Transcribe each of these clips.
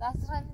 Das ist ein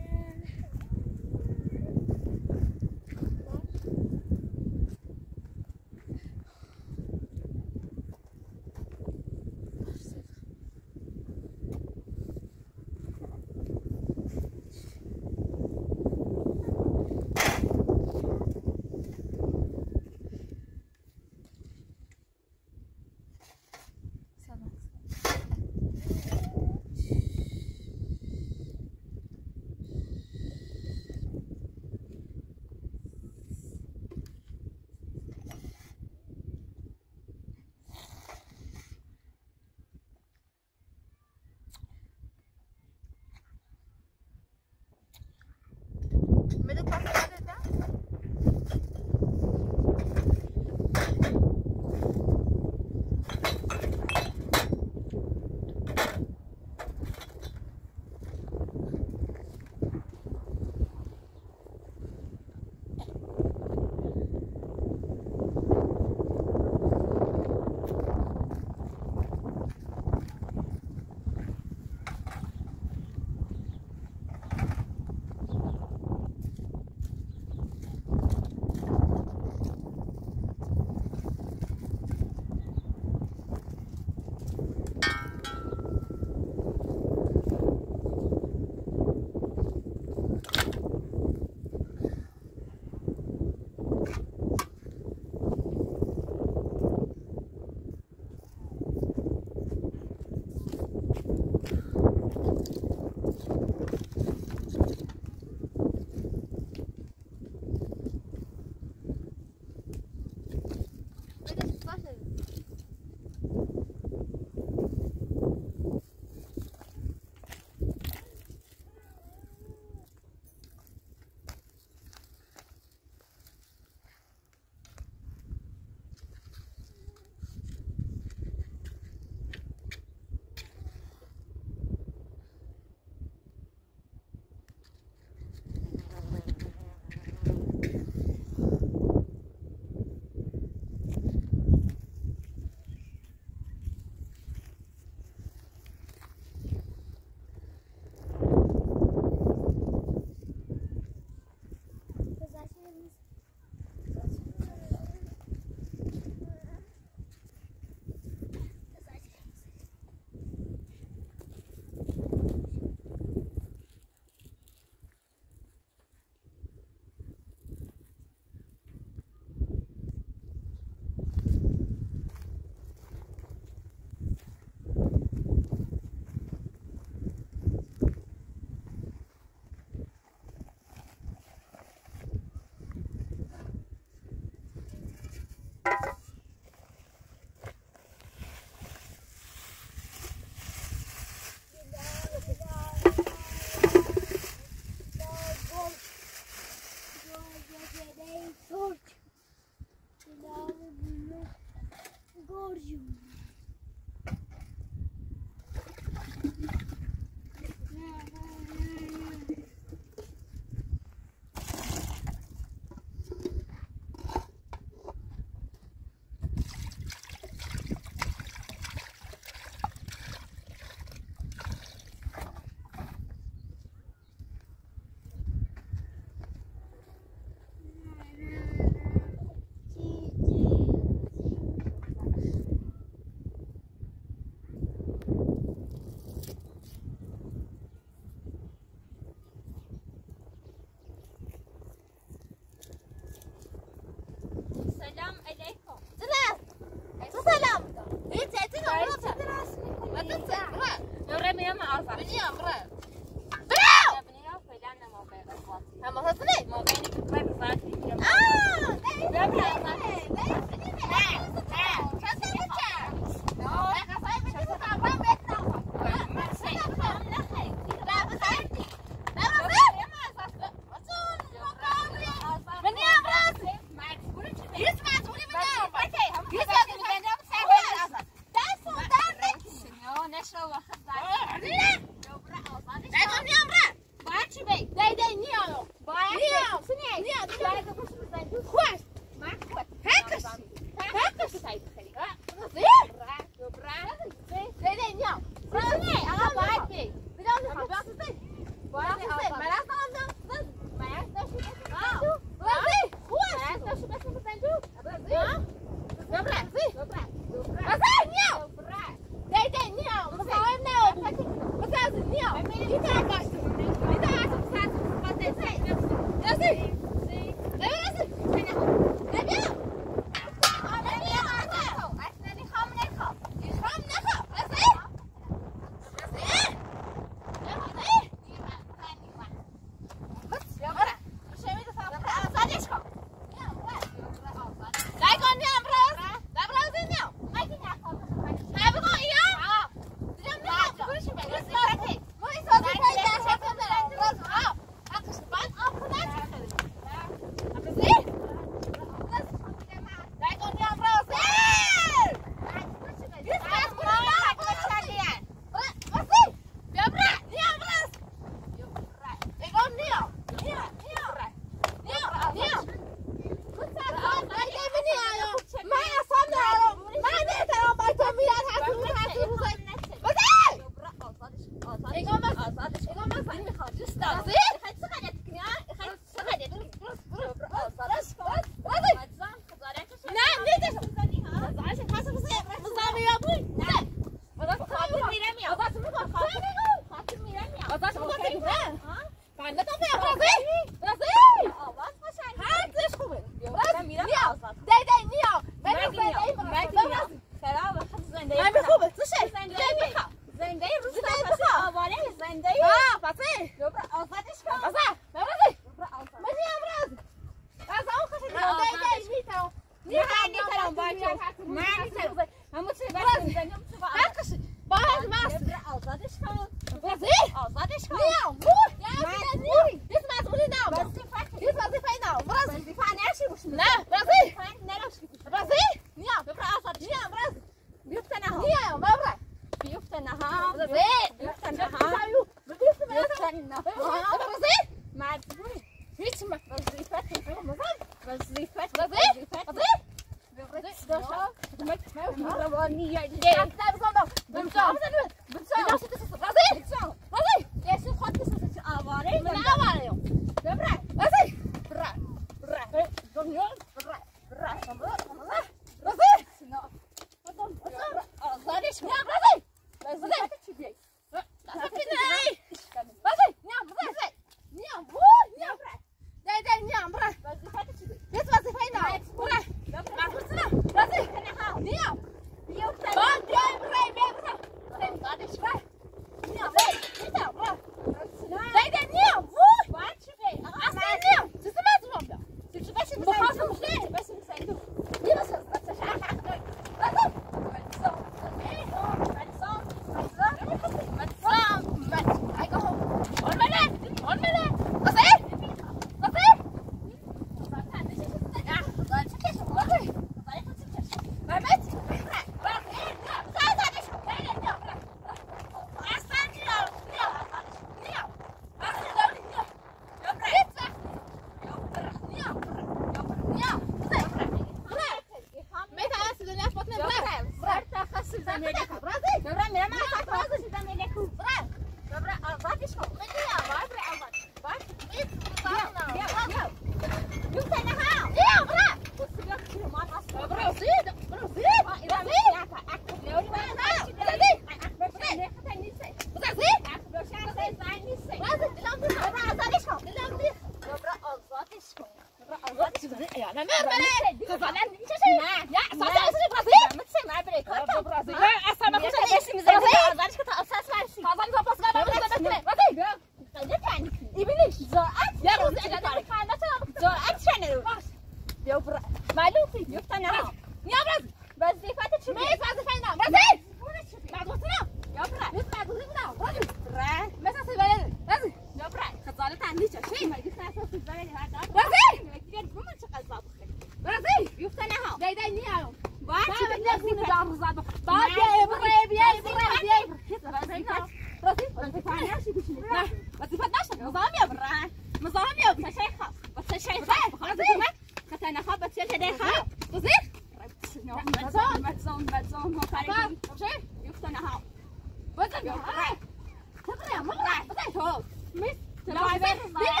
biết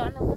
John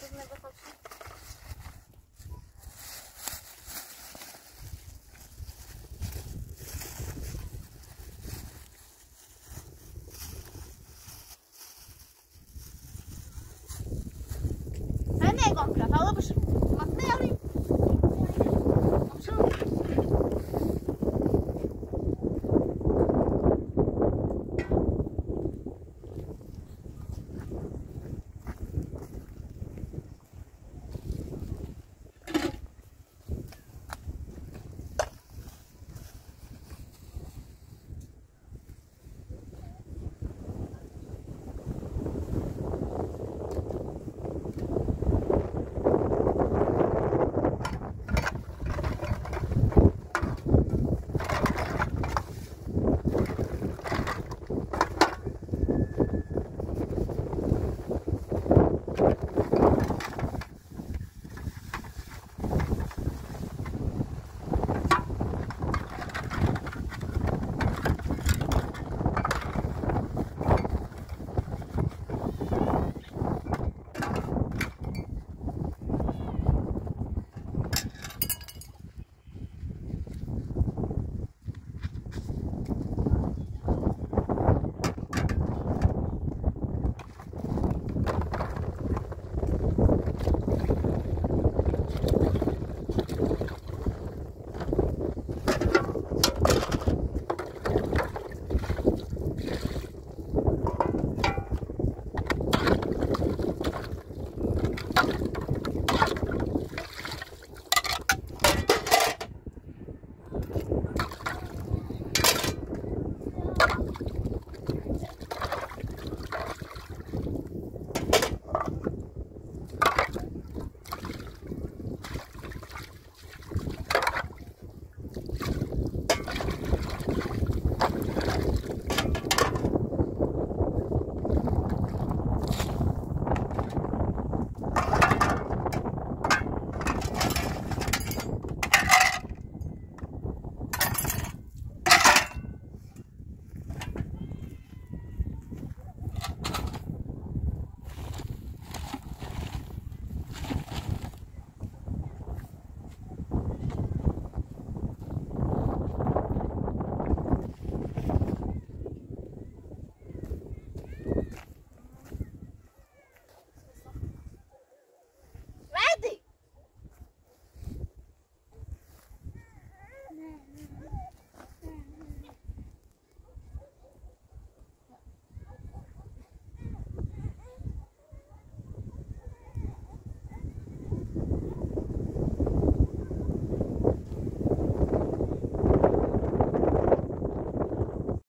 Gözüne kapat. Anne, kompra, halı bışır. Ne yalı